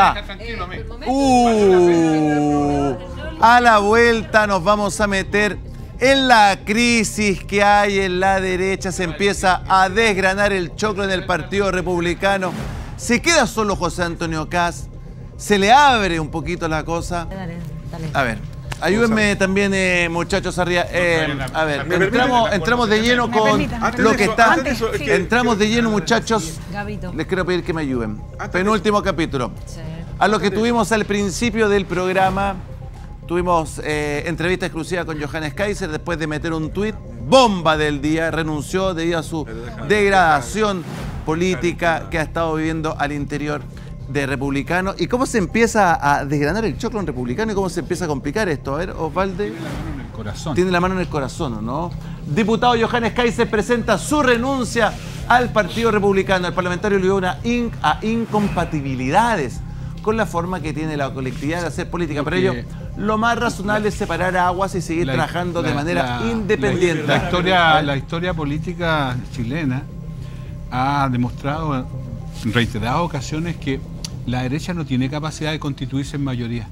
Ah. Uh, a la vuelta nos vamos a meter en la crisis que hay en la derecha. Se empieza a desgranar el choclo en el Partido Republicano. Se queda solo José Antonio Caz. Se le abre un poquito la cosa. A ver. Ayúdenme también, eh, muchachos arriba. Eh, a ver, entramos, entramos de lleno con lo que está. Entramos de lleno, muchachos. Les quiero pedir que me ayuden. Penúltimo capítulo. A lo que tuvimos al principio del programa, tuvimos eh, entrevista exclusiva con Johannes Kaiser después de meter un tuit, bomba del día, renunció debido a su degradación política que ha estado viviendo al interior de republicano. ¿Y cómo se empieza a desgranar el choclo en republicano y cómo se empieza a complicar esto? A ver, Osvaldo. Tiene la mano en el corazón. Tiene la mano en el corazón, ¿no? Diputado Johannes Kaiser presenta su renuncia al Partido Republicano. El parlamentario le dio una a incompatibilidades con la forma que tiene la colectividad de hacer política. Pero ello, lo más razonable es separar aguas y seguir trabajando de manera independiente. La, historia, la historia política chilena ha demostrado en reiteradas ocasiones que la derecha no tiene capacidad de constituirse en mayoría.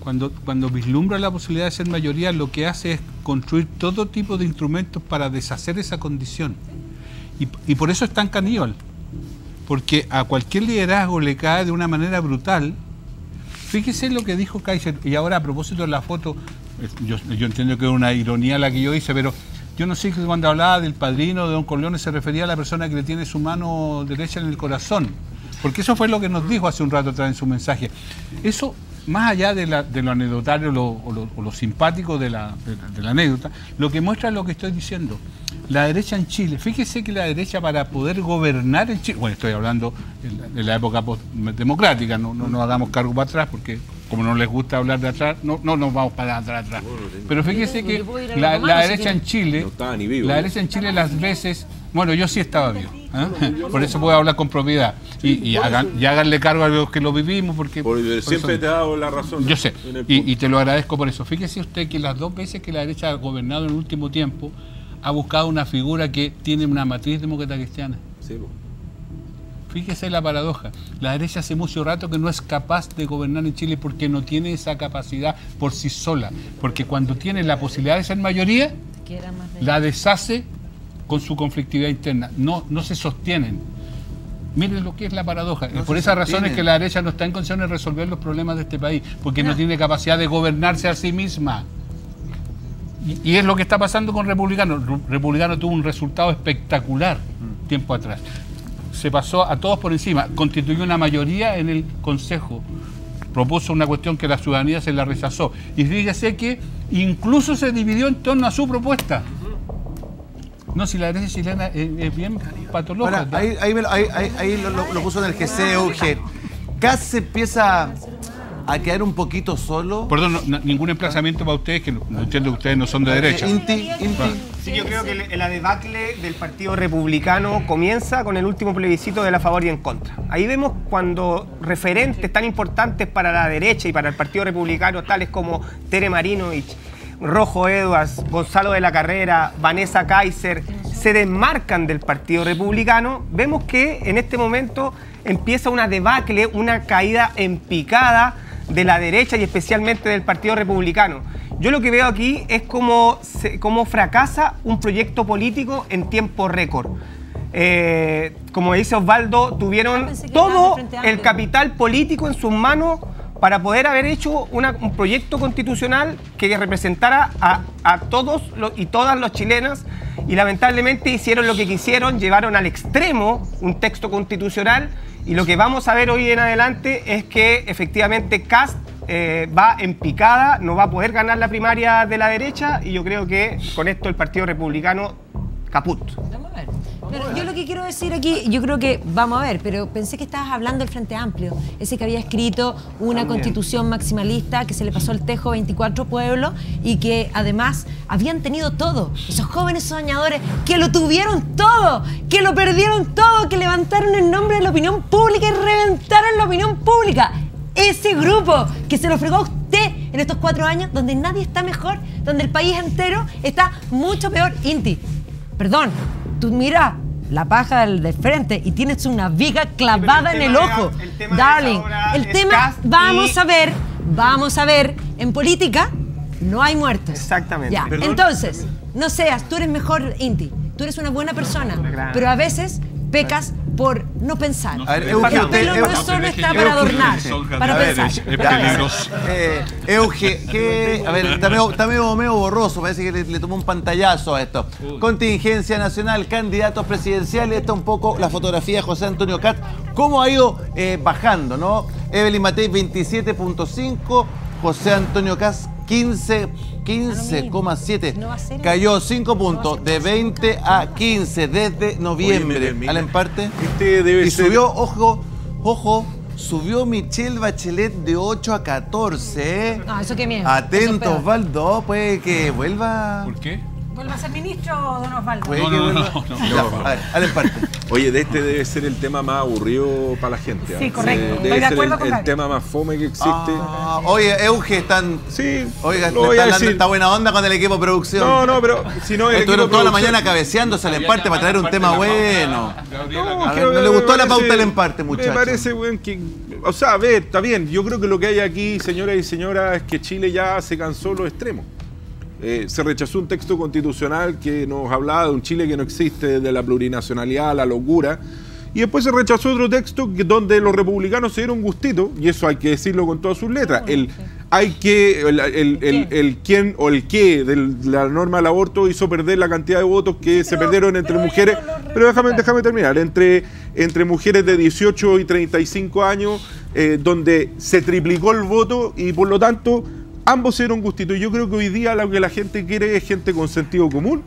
Cuando, cuando vislumbra la posibilidad de ser mayoría, lo que hace es construir todo tipo de instrumentos para deshacer esa condición. Y, por eso es tan caníbal. Porque a cualquier liderazgo le cae de una manera brutal. Fíjese lo que dijo Kaiser, y ahora a propósito de la foto, yo, entiendo que es una ironía la que yo hice, pero yo no sé si cuando hablaba del padrino de Don Corleone se refería a la persona que le tiene su mano derecha en el corazón. Porque eso fue lo que nos dijo hace un rato atrás en su mensaje. Eso, más allá de, lo anecdotario o, lo, simpático de la, anécdota, lo que muestra es lo que estoy diciendo. La derecha en Chile, fíjese que la derecha para poder gobernar en Chile, bueno, estoy hablando de la época democrática, no, no nos hagamos cargo para atrás porque como no les gusta hablar de atrás, no, no nos vamos para atrás. Pero fíjese que la, derecha en Chile, la derecha en Chile las veces, bueno, yo sí estaba vivo, ¿eh? por eso puedo hablar con propiedad. Y, háganle cargo a los que lo vivimos, porque... siempre te he dado la razón. Yo sé, y, te lo agradezco por eso. Fíjese usted que las dos veces que la derecha ha gobernado en el último tiempo, ha buscado una figura que tiene una matriz demócrata cristiana. Sí, Fíjese la paradoja. La derecha hace mucho rato que no es capaz de gobernar en Chile porque no tiene esa capacidad por sí sola. Porque cuando tiene la posibilidad de ser mayoría, la deshace con su conflictividad interna. No, no se sostienen. Miren lo que es la paradoja. por esa razón es que la derecha no está en condiciones de resolver los problemas de este país, porque no, tiene capacidad de gobernarse a sí misma. Y, y, es lo que está pasando con Republicano. Republicano tuvo un resultado espectacular mm. tiempo atrás se pasó a todos por encima, constituyó una mayoría en el Consejo, propuso una cuestión que la ciudadanía se la rechazó. Y fíjese que incluso se dividió en torno a su propuesta. No, si la derecha chilena es, bien patológica. ahí, ahí, lo, puso en el GC, Casi se empieza a quedar un poquito solo. Perdón, ningún emplazamiento para ustedes, que no, entiendo que ustedes no son de derecha. Inti, Sí, yo creo que la debacle del Partido Republicano comienza con el último plebiscito de la favor y en contra. Ahí vemos cuando referentes tan importantes para la derecha y para el Partido Republicano, tales como Tere Marinovich, Rojo Edwards, Gonzalo de la Carrera, Vanessa Kaiser, se desmarcan del Partido Republicano, vemos que en este momento empieza una debacle, una caída en picada de la derecha y especialmente del Partido Republicano. Yo lo que veo aquí es cómo, fracasa un proyecto político en tiempo récord. Eh, como dice Osvaldo, tuvieron todo el capital político en sus manos para poder haber hecho un proyecto constitucional que representara a, todos los, y todas las chilenas y lamentablemente hicieron lo que quisieron, llevaron al extremo un texto constitucional y lo que vamos a ver hoy en adelante es que efectivamente Cast eh, va en picada, no va a poder ganar la primaria de la derecha y yo creo que con esto el Partido Republicano caput. Pero yo lo que quiero decir aquí, yo creo que, vamos a ver, pero pensé que estabas hablando del Frente Amplio, ese que había escrito una constitución maximalista que se le pasó el tejo a 24 pueblos y que además habían tenido todo. Esos jóvenes soñadores que lo tuvieron todo, que lo perdieron todo, que levantaron el nombre de la opinión pública y reventaron la opinión pública. Ese grupo que se lo fregó a usted en estos cuatro años, donde nadie está mejor, donde el país entero está mucho peor. Inti, perdón, tú mira, la paja del de frente y tienes una viga clavada el en el ojo. era- el tema Darling, el tema, vamos y- a ver, vamos a ver, en política no hay muertos. Exactamente. Ya, entonces, no seas, tú eres mejor, Inti, tú eres una buena persona, pero a veces pecas por no pensar. A ver, el Euge, pelo usted- no solo está para adornar, para a ver, pensar. Es es peligroso. Eh, Euge, que, a ver, está medio, está medio, medio borroso, parece que le, le tomó un pantallazo a esto. Contingencia nacional, candidatos presidenciales, esta un poco la fotografía de José Antonio Cat, cómo ha ido eh, bajando, ¿no? Evelyn Matei 27.5, José Antonio Cas 15, 15,7. No va a ser- Cayó 5 no va a puntos, de 20 a 15 desde noviembre. Al emparte. Este debe Y ser- subió, ojo, ojo, subió Michelle Bachelet de 8 a 14. ¿eh? No, eso qué miedo. Atento. Osvaldo, puede que vuelva. ¿Por qué? ¿Vuelva a ser ministro, don Osvaldo? Puede No, que no, no, vuelva. no, no, Ya, no. a ver, al emparte. Oye, de este debe ser el tema más aburrido para la gente. Sí, ¿ah? correcto. Eh, Estoy Debe de ser acuerdo el, con el Gaby. tema más fome que existe. Ah, oye, Euge, están. Sí, Oiga, lo a están dando decir. esta buena onda con el equipo de producción. No, no, pero si no Estuvieron toda la mañana cabeceándose al emparte para traer un tema bueno. No, ver, le gustó la pauta del emparte, muchacho. Me parece, weón, que. O sea, a ver, está bien. Yo creo que lo que hay aquí, señoras y señoras, es que Chile ya se cansó los extremos. Eh, se rechazó un texto constitucional que nos hablaba de un Chile que no existe, de la plurinacionalidad, la locura. Y después se rechazó otro texto donde los republicanos se dieron gustito, y eso hay que decirlo con todas sus letras. El hay que, el, el, el- el quién o el qué de la norma del aborto hizo perder la cantidad de votos que se perdieron entre pero mujeres. Pero déjame, déjame terminar. Entre, entre mujeres de 18 y 35 años, eh, donde se triplicó el voto y por lo tanto ambos se dieron gustito. Yo creo que hoy día lo que la gente quiere es gente con sentido común,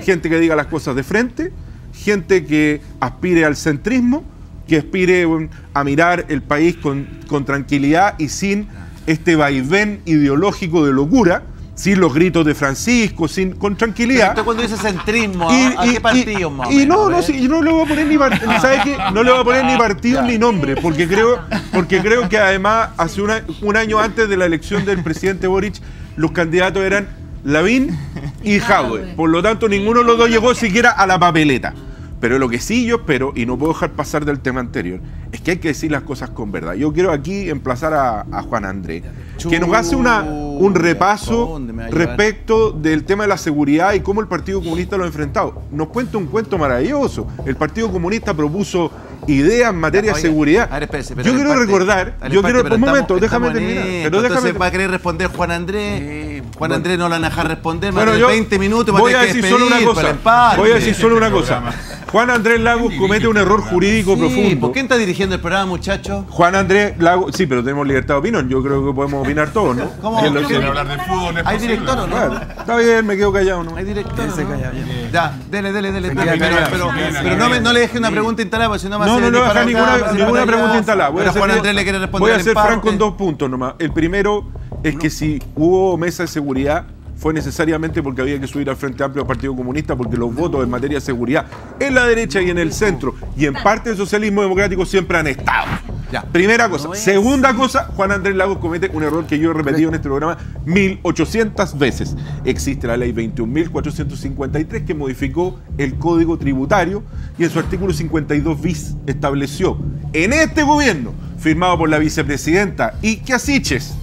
gente que diga las cosas de frente, gente que aspire al centrismo, que aspire um, a mirar el país con, con tranquilidad y sin este vaivén ideológico de locura, sin los gritos de Francisco, sin, con tranquilidad. Esto cuando dice centrismo, ¿a, Y, a y- qué partido más y- y no, no, eh? sí, yo no le voy a poner ni partido, ¿sabe qué? No le voy a poner ni partido ni nombre, porque creo, porque creo que además hace una- un año antes de la elección del presidente Boric, los candidatos eran Lavín y Jadwe. Por lo tanto, ninguno de los dos llegó siquiera a la papeleta. Pero lo que sí yo espero, y no puedo dejar pasar del tema anterior, es que hay que decir las cosas con verdad. Yo quiero aquí emplazar a, a Juan Andrés, que nos hace una, un repaso ¿pa' dónde me va a respecto del tema de la seguridad y cómo el Partido Comunista lo ha enfrentado. Nos cuenta un cuento maravilloso. El Partido Comunista propuso ideas en materia de seguridad. a ver, espérese, pero yo quiero recordar, yo quiero, un momento, déjame terminar. esto. Pero déjame Entonces va a querer responder Juan Andrés. Sí, Juan bueno. Andrés no lo van a dejar responder. Bueno, más de yo 20 minutos. voy a tener que decir solo una cosa. Voy a decir solo una cosa. Juan Andrés Lagos comete un error jurídico Sí, profundo. ¿Por quién está dirigiendo el programa, muchacho? Juan Andrés Lagos, sí, pero tenemos libertad de opinión. Yo creo que podemos opinar todos, ¿no? ¿Cómo? Y es lo que- ¿Quién hablar de fútbol es ¿Hay posible. director o no? Claro, está bien, me quedo callado, ¿no? ¿Hay director? no? calla, ya. Ya, dele, dele, dele. dele, pero callado, callado. no, me, no le deje una pregunta instalada, porque si no va a No, ser no, no, disparar dejar acá, ninguna, va a ser ninguna pregunta instalada. Voy a Pero Juan Andrés le quiere responder voy a ser franco en dos puntos nomás. El primero es que si hubo mesa de seguridad fue necesariamente porque había que subir al Frente Amplio al Partido Comunista porque los votos en materia de seguridad en la derecha y en el centro y en parte del socialismo democrático siempre han estado. Ya. Primera cosa. Segunda cosa, Juan Andrés Lagos comete un error que yo he repetido en este programa 1800 veces. Existe la ley 21.453 que modificó el Código Tributario y en su artículo 52 bis estableció en este gobierno, firmado por la vicepresidenta Ike Asiches,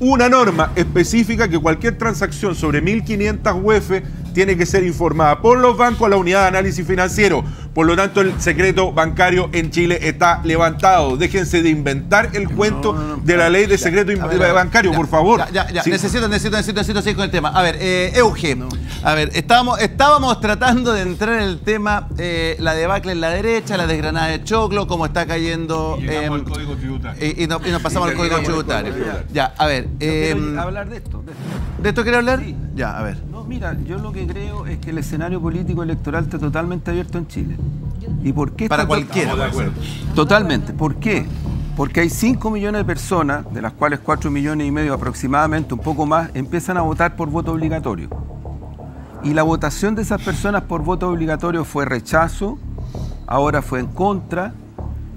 una norma específica que cualquier transacción sobre 1.500 UF tiene que ser informada por los bancos a la unidad de análisis financiero. Por lo tanto, el secreto bancario en Chile está levantado. Déjense de inventar el cuento de la ley de secreto ver, bancario, ya, por favor. Ya, ya, ya. Sí. Necesito, necesito, necesito, necesito seguir con el tema. A ver, eh, Euge. A ver, estábamos, estábamos tratando de entrar en el tema, eh, la debacle en la derecha, la desgranada de Choclo, cómo está cayendo. Y llegamos em, al código tributario. y, y nos, y nos pasamos al Y código al tributario. código tributario. Ya, a ver. Em, hablar de esto. de esto. ¿De esto quiere hablar? Sí. Ya, a ver. No, mira, yo lo que creo es que el escenario político electoral está totalmente abierto en Chile. ¿Y por qué? Para cualquiera. Totalmente. ¿Por qué? Porque hay 5 millones de personas, de las cuales 4 millones y medio aproximadamente, un poco más, empiezan a votar por voto obligatorio. Y la votación de esas personas por voto obligatorio fue rechazo, ahora fue en contra.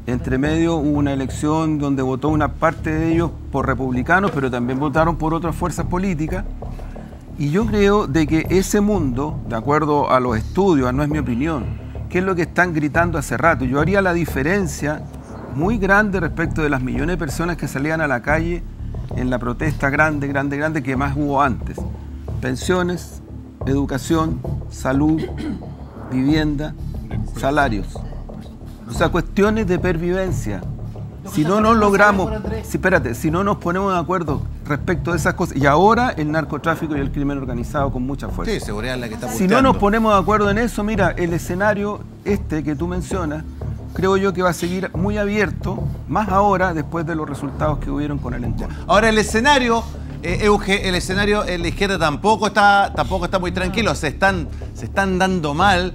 Entre medio hubo una elección donde votó una parte de ellos por republicanos, pero también votaron por otras fuerzas políticas. Y yo creo de que ese mundo, de acuerdo a los estudios, no es mi opinión, qué es lo que están gritando hace rato. Yo haría la diferencia muy grande respecto de las millones de personas que salían a la calle en la protesta grande, grande, grande que más hubo antes. Pensiones, educación, salud, vivienda, salarios. O sea, cuestiones de pervivencia. Si no nos logramos, si, espérate, si no nos ponemos de acuerdo respecto de esas cosas, y ahora el narcotráfico y el crimen organizado con mucha fuerza. Sí, seguridad es la que está Si no nos ponemos de acuerdo en eso, mira, el escenario este que tú mencionas, creo yo que va a seguir muy abierto, más ahora después de los resultados que hubieron con el encuentro. Ahora el escenario, eh, Euge, el escenario en la izquierda tampoco está, tampoco está muy tranquilo, se están, se están dando mal.